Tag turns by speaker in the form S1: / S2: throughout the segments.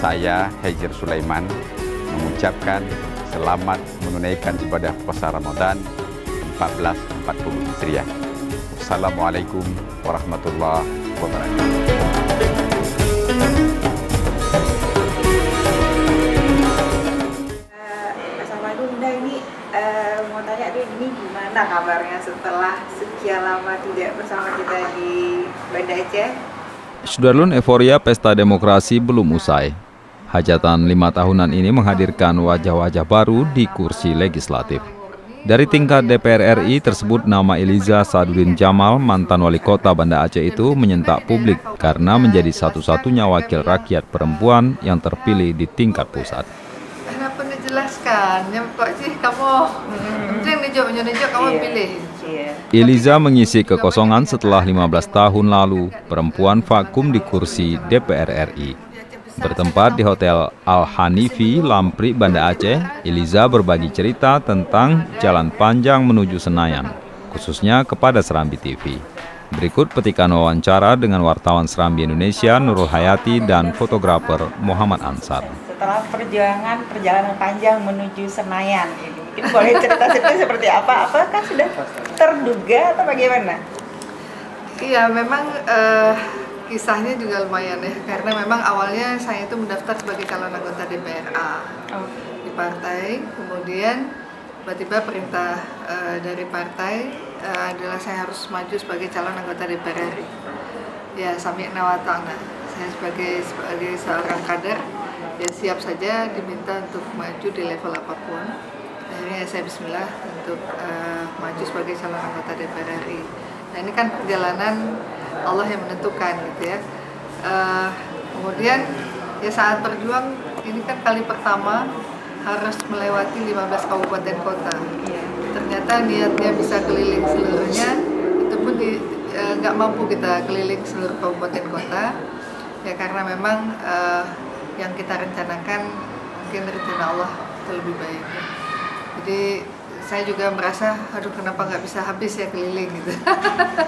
S1: saya Hejir Sulaiman mengucapkan selamat menunaikan ibadah puasa Ramadan 1440 Hijriah. Wassalamualaikum warahmatullahi wabarakatuh.
S2: Ini eh, mau tanya deh ini gimana kabarnya setelah sekian lama tidak bersama kita di Banda Aceh?
S3: Sudarlun euforia pesta demokrasi belum usai. Hajatan lima tahunan ini menghadirkan wajah-wajah baru di kursi legislatif. Dari tingkat DPR RI tersebut nama Eliza Sadudin Jamal, mantan wali kota Banda Aceh itu menyentak publik karena menjadi satu-satunya wakil rakyat perempuan yang terpilih di tingkat pusat.
S4: Kenapa dijelaskan? Ya kok sih kamu penting nih Nijo kamu
S2: Iya.
S4: pilih.
S2: Iya.
S3: Eliza mengisi kekosongan setelah 15 tahun lalu perempuan vakum di kursi DPR RI. Bertempat di Hotel Al Hanifi, Lampri, Banda Aceh, Eliza berbagi cerita tentang jalan panjang menuju Senayan, khususnya kepada Serambi TV. Berikut petikan wawancara dengan wartawan Serambi Indonesia Nurul Hayati dan fotografer Muhammad Ansar.
S2: Setelah perjuangan perjalanan panjang menuju Senayan ini, mungkin boleh cerita-cerita seperti apa? Apakah sudah terduga atau bagaimana?
S4: Iya, memang eh, kisahnya juga lumayan ya, karena memang awalnya saya itu mendaftar sebagai calon anggota DPRA di partai, kemudian tiba-tiba perintah eh, dari partai eh, adalah saya harus maju sebagai calon anggota DPR RI. Ya, sami'na wa ta'na. Saya sebagai sebagai seorang kader ya siap saja diminta untuk maju di level apa pun. Akhirnya saya bismillah untuk eh, maju sebagai calon anggota DPR RI. Nah, ini kan perjalanan Allah yang menentukan gitu ya. Eh, kemudian ya saat berjuang ini kan kali pertama harus melewati 15 kabupaten kota. Ternyata niatnya bisa keliling seluruhnya, itu pun eh, nggak mampu kita keliling seluruh kabupaten kota. Ya karena memang eh, yang kita rencanakan mungkin rencana Allah itu lebih baik. ya. Jadi saya juga merasa, aduh kenapa nggak bisa habis ya keliling gitu.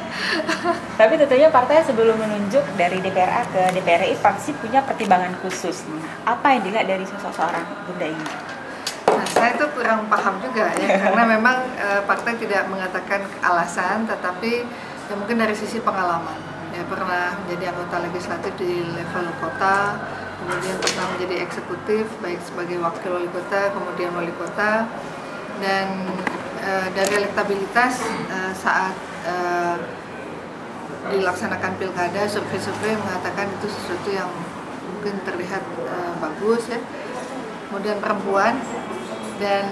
S2: Tapi tentunya partai sebelum menunjuk dari DPRA ke DPR RI pasti punya pertimbangan khusus. Apa yang dilihat dari sosok seorang Bunda ini?
S4: Nah, saya itu kurang paham juga ya, karena memang eh, partai tidak mengatakan alasan, tetapi ya mungkin dari sisi pengalaman. Ya pernah menjadi anggota legislatif di level kota, kemudian pernah menjadi eksekutif, baik sebagai wakil wali kota, kemudian wali kota, dan eh, dari elektabilitas eh, saat eh, dilaksanakan pilkada, survei-survei mengatakan itu sesuatu yang mungkin terlihat eh, bagus ya. Kemudian perempuan dan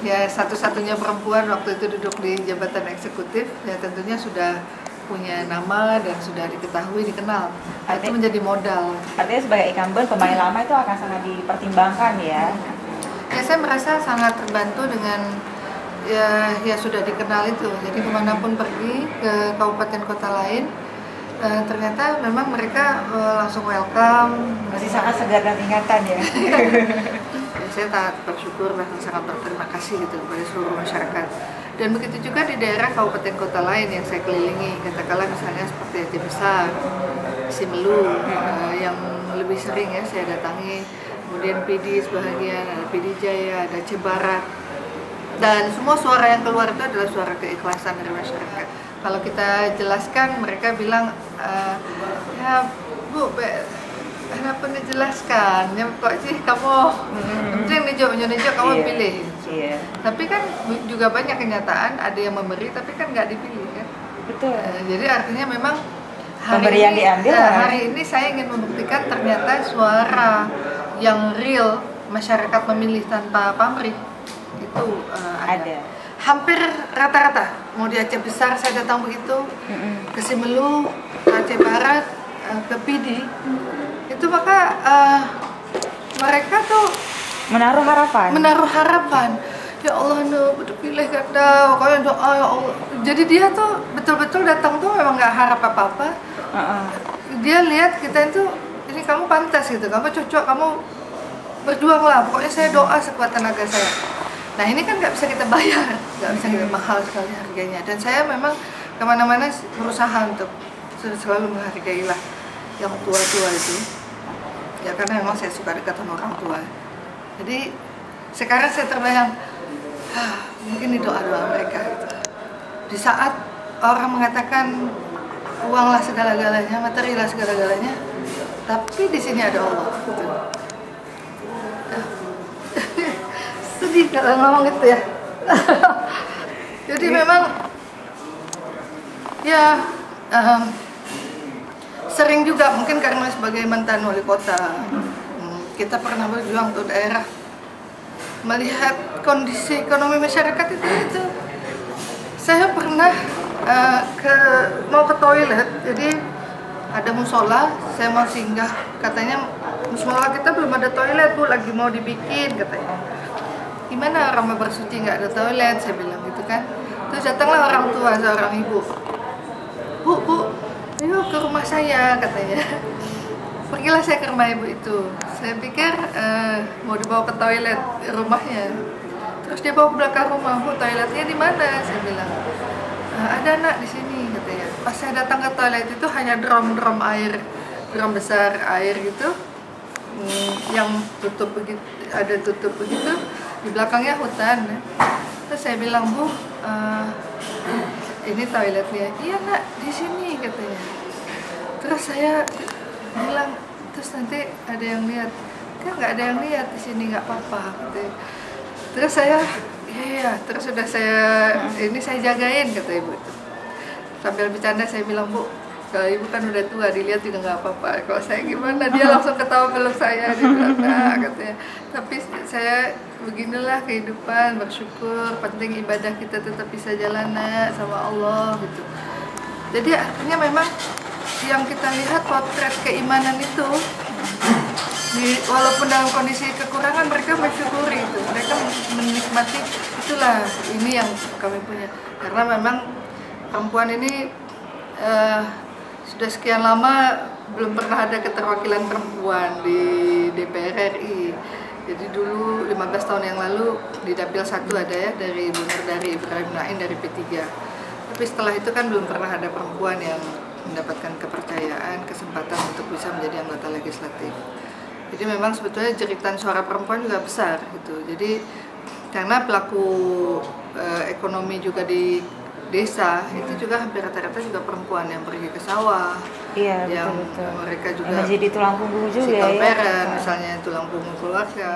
S4: ya satu-satunya perempuan waktu itu duduk di jabatan eksekutif ya tentunya sudah punya nama dan sudah diketahui dikenal. Nah, itu
S2: Artinya-
S4: menjadi modal.
S2: Artinya sebagai incumbent pemain lama itu akan sangat dipertimbangkan ya.
S4: Ya saya merasa sangat terbantu dengan ya ya sudah dikenal itu. Jadi ke mana pun pergi ke kabupaten kota lain eh, ternyata memang mereka eh, langsung welcome.
S2: Masih sangat segar dan ingatan ya.
S4: Ya, saya sangat bersyukur dan sangat berterima kasih gitu kepada seluruh masyarakat. Dan begitu juga di daerah kabupaten kota lain yang saya kelilingi, katakanlah misalnya seperti Aceh Besar, Simelu, eh, yang lebih sering ya saya datangi, kemudian PD sebahagian, ada PD Jaya, ada Aceh Barat, dan semua suara yang keluar itu adalah suara keikhlasan dari masyarakat. Kalau kita jelaskan, mereka bilang, eh, ya Bu, be- kenapa dijelaskan? Ya kok sih kamu penting nih Jo, Jo, Jo, kamu
S2: Iya.
S4: pilih.
S2: Iya.
S4: Tapi kan juga banyak kenyataan ada yang memberi tapi kan nggak dipilih kan.
S2: Betul.
S4: Eh, jadi artinya memang
S2: Pemberian
S4: ini,
S2: diambil,
S4: eh,
S2: kan?
S4: hari ini saya ingin membuktikan ternyata suara yang real masyarakat memilih tanpa pamrih itu eh, ada.
S2: Ada.
S4: Hampir rata-rata mau di Aceh Besar saya datang begitu ke Simelu, ke Aceh Barat, eh, ke Pidi itu maka eh, mereka tuh
S2: Menaruh harapan.
S4: menaruh harapan ya Allah no betul pilih kata pokoknya doa ya Allah jadi dia tuh betul-betul datang tuh memang nggak harap apa-apa
S2: Heeh.
S4: dia lihat kita itu ini kamu pantas gitu kamu cocok kamu berjuang lah pokoknya saya doa sekuat tenaga saya. Nah ini kan nggak bisa kita bayar nggak bisa kita mahal sekali harganya. Dan saya memang ke mana-mana berusaha untuk selalu menghargai lah yang tua-tua itu. Ya karena memang saya suka dekat sama orang tua. Jadi sekarang saya terbayang ah, mungkin ini doa-doa mereka. Di saat orang mengatakan uanglah segala-galanya materilah segala-galanya tapi di sini ada Allah. Gitu. sedih kalau ngomong gitu ya. Jadi memang ya um, sering juga mungkin karena sebagai mantan wali kota hmm, kita pernah berjuang untuk daerah. Melihat kondisi ekonomi masyarakat itu itu saya pernah uh, ke mau ke toilet. Jadi ada musola saya mau singgah. Katanya musola kita belum ada toilet bu. Lagi mau dibikin katanya. Gimana orang mau bersuci nggak ada toilet? Saya bilang gitu kan. Terus datanglah orang tua seorang ibu. Bu bu ayo ke rumah saya katanya. Pergilah saya ke rumah ibu itu. Saya pikir uh, mau dibawa ke toilet rumahnya. Terus dia bawa ke belakang rumah bu toiletnya di mana? Saya bilang e, ada nak di sini pas saya datang ke toilet itu hanya drum-drum air drum besar air gitu. Hmm, yang tutup begitu ada tutup begitu di belakangnya hutan. Terus saya bilang bu uh, ini toiletnya iya nak di sini katanya. Terus saya bilang terus nanti ada yang lihat. Kan nggak ada yang lihat di sini nggak apa-apa gitu terus saya iya iya terus sudah saya ini saya jagain kata ibu itu sambil bercanda saya bilang bu kalau ibu kan udah tua dilihat juga nggak apa-apa. Kalau saya gimana? Dia langsung ketawa peluk saya dia bilang nah katanya. Tapi saya beginilah kehidupan bersyukur penting ibadah kita tetap bisa jalan sama Allah gitu. Jadi artinya memang yang kita lihat potret keimanan itu di, walaupun dalam kondisi kekurangan mereka bersyukuri itu. Mereka menikmati itulah ini yang kami punya. Karena memang perempuan ini uh, sudah sekian lama belum pernah ada keterwakilan perempuan di DPR RI. Jadi dulu 15 tahun yang lalu di Dapil 1 ada ya dari Bu dari Ibrahim Nain dari P3. Tapi setelah itu kan belum pernah ada perempuan yang mendapatkan kepercayaan, kesempatan untuk bisa menjadi anggota legislatif. Jadi memang sebetulnya jeritan suara perempuan juga besar gitu. Jadi karena pelaku eh, ekonomi juga di desa itu juga hampir rata-rata juga perempuan yang pergi ke sawah.
S2: Iya,
S4: yang
S2: betul, betul.
S4: mereka juga
S2: yang menjadi tulang punggung juga
S4: ya.
S2: parent,
S4: misalnya tulang punggung keluarga